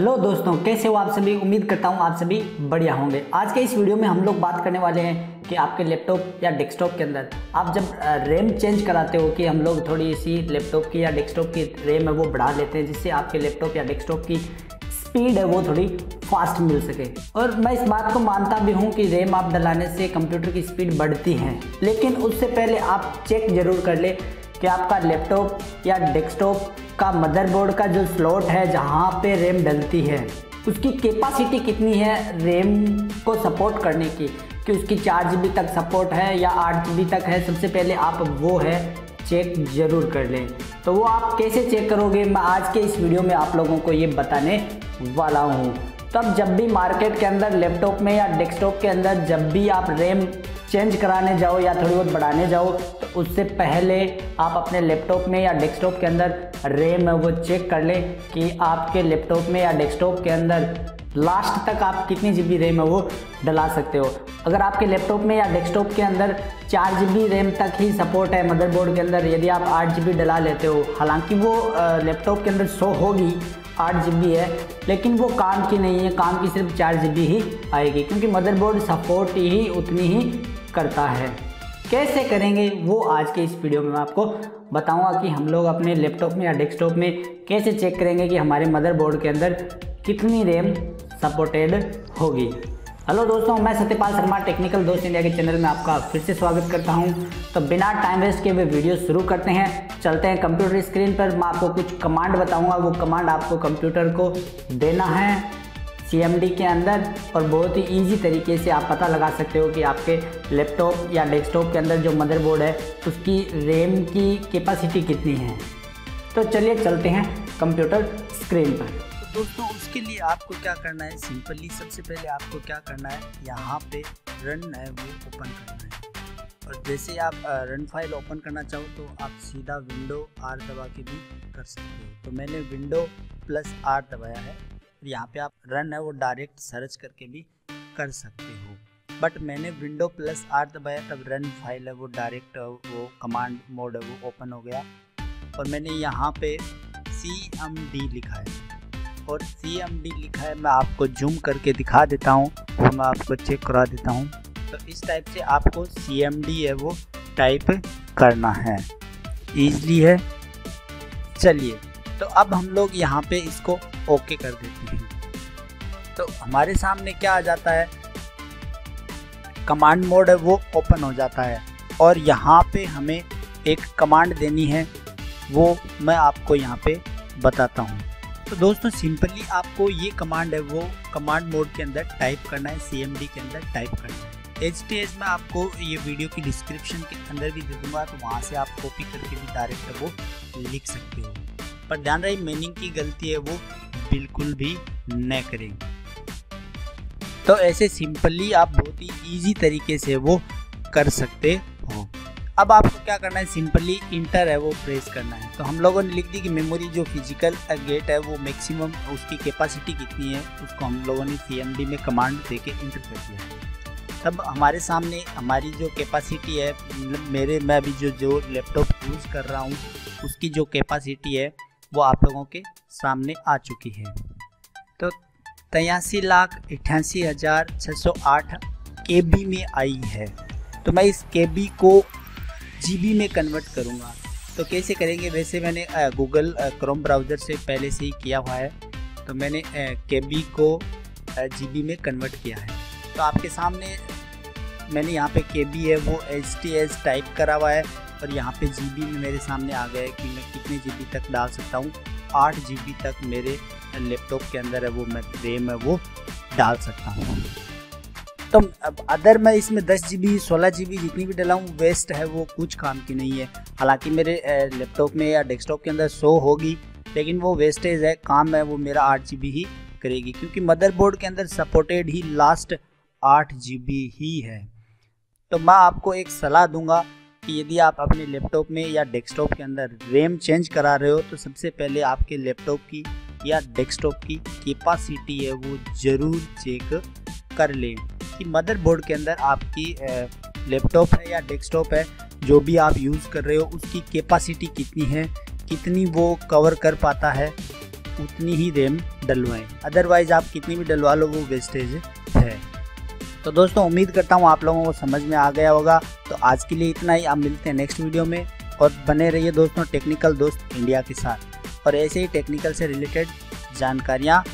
Hello दोस्तों, कैसे हो आप सभी? उम्मीद करता हूँ आप सभी बढ़िया होंगे। आज के इस वीडियो में हम लोग बात करने वाले हैं कि आपके लैपटॉप या डेस्कटॉप के अंदर आप जब रैम चेंज कराते हो कि हम लोग थोड़ी सी लैपटॉप की या डेस्कटॉप की रैम है वो बढ़ा लेते हैं, जिससे आपके लैपटॉप या डेस्कटॉप की स्पीड है वो थोड़ी फास्ट मिल सके। और मैं इस बात को मानता भी हूँ कि रैम आप डलाने से कंप्यूटर की स्पीड बढ़ती है। लेकिन उससे पहले आप चेक ज़रूर कर ले कि आपका लैपटॉप या डेस्कटॉप का मदरबोर्ड का जो स्लॉट है, जहाँ पे रैम डलती है, उसकी कैपेसिटी कितनी है रैम को सपोर्ट करने की? कि उसकी चार जी तक सपोर्ट है या आठ जी तक है, सबसे पहले आप वो है चेक ज़रूर कर लें। तो वो आप कैसे चेक करोगे? मैं आज के इस वीडियो में आप लोगों को ये बताने वाला हूँ। तब जब भी मार्केट के अंदर लैपटॉप में या डेस्कटॉप के अंदर जब भी आप रैम चेंज कराने जाओ या थोड़ी बहुत बढ़ाने जाओ तो उससे पहले आप अपने लैपटॉप में या डेस्कटॉप के अंदर रैम है वो चेक कर लें कि आपके लैपटॉप में या डेस्कटॉप के अंदर लास्ट तक आप कितनी जी बी रैम है वो डला सकते हो। अगर आपके लैपटॉप में या डेस्कटॉप के अंदर चार जी बी रैम तक ही सपोर्ट है मदरबोर्ड के अंदर, यदि आप आठ जी बी डला लेते हो, हालाँकि वो लैपटॉप के अंदर शो होगी, आठ जीबी है, लेकिन वो काम की नहीं है, काम की सिर्फ़ चार जीबी ही आएगी, क्योंकि मदरबोर्ड सपोर्ट ही उतनी ही करता है। कैसे करेंगे, वो आज के इस वीडियो में मैं आपको बताऊँगा कि हम लोग अपने लैपटॉप में या डेस्कटॉप में कैसे चेक करेंगे कि हमारे मदरबोर्ड के अंदर कितनी रैम सपोर्टेड होगी? हेलो दोस्तों, मैं सत्यपाल शर्मा टेक्निकल दोस्त इंडिया के चैनल में आपका फिर से स्वागत करता हूँ। तो बिना टाइम वेस्ट के हुए वीडियो शुरू करते हैं। चलते हैं कंप्यूटर स्क्रीन पर। मैं आपको कुछ कमांड बताऊँगा। वो कमांड आपको कंप्यूटर को देना है सीएमडी के अंदर और बहुत ही ईजी तरीके से आप पता लगा सकते हो कि आपके लैपटॉप या डेस्कटॉप के अंदर जो मदरबोर्ड है, उसकी रैम की कैपेसिटी कितनी है। तो चलिए चलते हैं कंप्यूटर स्क्रीन पर। दोस्तों उसके लिए आपको क्या करना है? सिंपली सबसे पहले आपको क्या करना है? यहाँ पे रन है, वो ओपन करना है। और जैसे आप रन फ़ाइल ओपन करना चाहो तो आप सीधा विंडो आर दबा के भी कर सकते हो। तो मैंने विंडो प्लस आर दबाया है। यहाँ पे आप रन है, वो डायरेक्ट सर्च करके भी कर सकते हो। बट मैंने विंडो प्लस आर दबाया, तब रन फ़ाइल है, वो डायरेक्ट वो कमांड मोड है, वो ओपन हो गया। और मैंने यहाँ पे सी एम डी लिखा है। और डी लिखा है, मैं आपको जूम करके दिखा देता हूँ वो मैं आपको चेक करा देता हूँ। तो इस टाइप से आपको सी एम डी है वो टाइप करना है। ईजली है। चलिए तो अब हम लोग यहाँ पे इसको ओके कर देते हैं। तो हमारे सामने क्या आ जाता है? कमांड मोड है, वो ओपन हो जाता है। और यहाँ पे हमें एक कमांड देनी है, वो मैं आपको यहाँ पे बताता हूँ। तो दोस्तों, सिंपली आपको ये कमांड है, वो कमांड मोड के अंदर टाइप करना है सीएमडी के अंदर टाइप करना है। एच टी एच में आपको ये वीडियो की डिस्क्रिप्शन के अंदर भी दे दूँगा तो वहाँ से आप कॉपी करके भी डायरेक्ट वो लिख सकते हो। पर ध्यान रहे मीनिंग की गलती है, वो बिल्कुल भी न करें। तो ऐसे सिंपली आप बहुत ही इजी तरीके से वो कर सकते हो। अब आपको क्या करना है? सिंपली इंटर है, वो प्रेस करना है। तो हम लोगों ने लिख दी कि मेमोरी जो फ़िज़िकल गेट है, वो मैक्सिमम उसकी कैपेसिटी कितनी है? उसको हम लोगों ने सी में कमांड दे के इंटर कर दिया। तब हमारे सामने हमारी जो कैपेसिटी है मतलब मेरे, मैं अभी जो जो लैपटॉप यूज़ कर रहा हूँ, उसकी जो कैपेसिटी है, वो आप लोगों के सामने आ चुकी है। तो तिरासी लाख अठासी हज़ार छः सौ आठ के बी में आई है। तो मैं इस के बी को बी में कन्वर्ट करूँगा। तो कैसे करेंगे? वैसे मैंने गूगल क्रोम ब्राउज़र से पहले से ही किया हुआ है। तो मैंने के को बी में कन्वर्ट किया है। तो आपके सामने मैंने यहाँ पे के है, वो एच टाइप करा हुआ है और यहाँ पे GB में मेरे सामने आ गया है कि मैं कितने GB तक डाल सकता हूँ। आठ जी तक मेरे लैपटॉप के अंदर है वो, मैं रेम है वो डाल सकता हूँ। तो अदर मैं इसमें दस जी बी सोलह जी बी जितनी भी डलाऊँ वेस्ट है वो कुछ काम की नहीं है। हालाँकि मेरे लैपटॉप में या डेस्कटॉप के अंदर शो होगी, लेकिन वो वेस्टेज है, काम है, वो मेरा आठ जी बी ही करेगी, क्योंकि मदरबोर्ड के अंदर सपोर्टेड ही लास्ट आठ जी बी ही है। तो मैं आपको एक सलाह दूँगा कि यदि आप अपने लैपटॉप में या डेस्कटॉप के अंदर रैम चेंज करा रहे हो तो सबसे पहले आपके लैपटॉप की या डेस्कटॉप की कैपेसिटी है वो ज़रूर चेक कर लें। कि मदरबोर्ड के अंदर आपकी लैपटॉप है या डेस्कटॉप है, जो भी आप यूज़ कर रहे हो, उसकी कैपेसिटी कितनी है, कितनी वो कवर कर पाता है, उतनी ही रैम डलवाएँ। अदरवाइज़ आप कितनी भी डलवा लो, वो वेस्टेज है। तो दोस्तों, उम्मीद करता हूँ आप लोगों को समझ में आ गया होगा। तो आज के लिए इतना ही। आप मिलते हैं नेक्स्ट वीडियो में। और बने रहिए दोस्तों टेक्निकल दोस्त इंडिया के साथ। और ऐसे ही टेक्निकल से रिलेटेड जानकारियाँ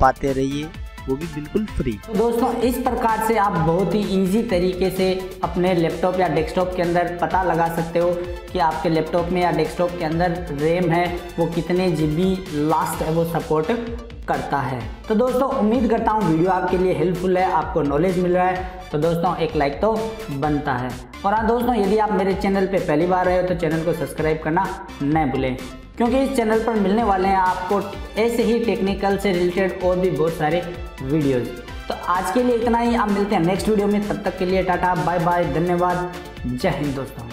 पाते रहिए। वो भी बिल्कुल फ्री तो दोस्तों, इस प्रकार से आप बहुत ही इजी तरीके से अपने लैपटॉप या डेस्कटॉप के अंदर पता लगा सकते हो कि आपके लैपटॉप में या डेस्कटॉप के अंदर रैम है, वो कितने जीबी लास्ट है, वो सपोर्ट करता है। तो दोस्तों, उम्मीद करता हूँ वीडियो आपके लिए हेल्पफुल है, आपको नॉलेज मिल रहा है। तो दोस्तों, एक लाइक तो बनता है। और हाँ दोस्तों, यदि आप मेरे चैनल पर पहली बार रहे हो तो चैनल को सब्सक्राइब करना न भूलें। क्योंकि इस चैनल पर मिलने वाले हैं आपको ऐसे ही टेक्निकल से रिलेटेड और भी बहुत सारे वीडियोज़ तो आज के लिए इतना ही। आप मिलते हैं नेक्स्ट वीडियो में। तब तक के लिए टाटा बाय बाय धन्यवाद। जय हिंद दोस्तों।